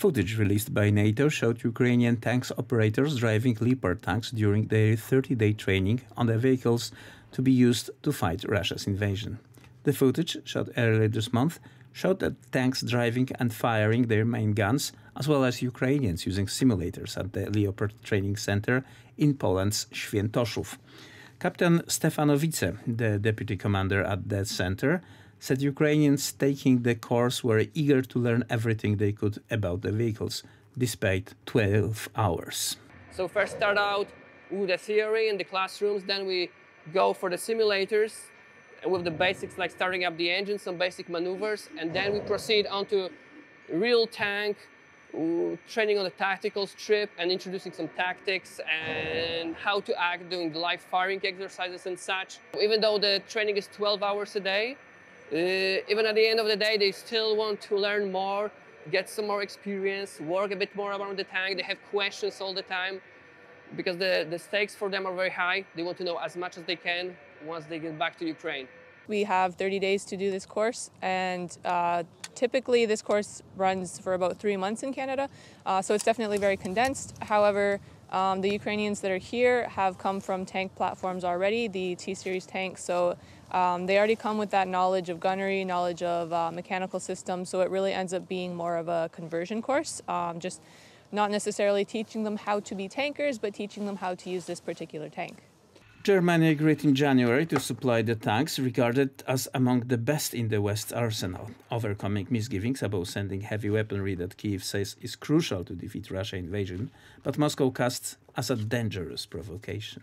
Footage released by NATO showed Ukrainian tanks operators driving Leopard tanks during their 30 day training on the vehicles to be used to fight Russia's invasion. The footage, shot earlier this month, showed that tanks driving and firing their main guns, as well as Ukrainians using simulators at the Leopard Training Center in Poland's Świętoszów. Captain Stefanowice, the deputy commander at that center, said Ukrainians taking the course were eager to learn everything they could about the vehicles, despite 12 hours. So first start out with the theory in the classrooms, then we go for the simulators with the basics like starting up the engine, some basic maneuvers, and then we proceed onto real tank, training on the tactical strip and introducing some tactics and how to act doing the live firing exercises and such. Even though the training is 12 hours a day, even at the end of the day, they still want to learn more, get some more experience, work a bit more around the tank. They have questions all the time because the, the stakes for them are very high. They want to know as much as they can once they get back to Ukraine. We have 30 days to do this course, and uh, typically this course runs for about three months in Canada, uh, so it's definitely very condensed. However, um, the Ukrainians that are here have come from tank platforms already, the T-Series tanks, so um, they already come with that knowledge of gunnery, knowledge of uh, mechanical systems, so it really ends up being more of a conversion course, um, just not necessarily teaching them how to be tankers, but teaching them how to use this particular tank. Germany agreed in January to supply the tanks regarded as among the best in the West's arsenal, overcoming misgivings about sending heavy weaponry that Kiev says is crucial to defeat Russian invasion, but Moscow casts as a dangerous provocation.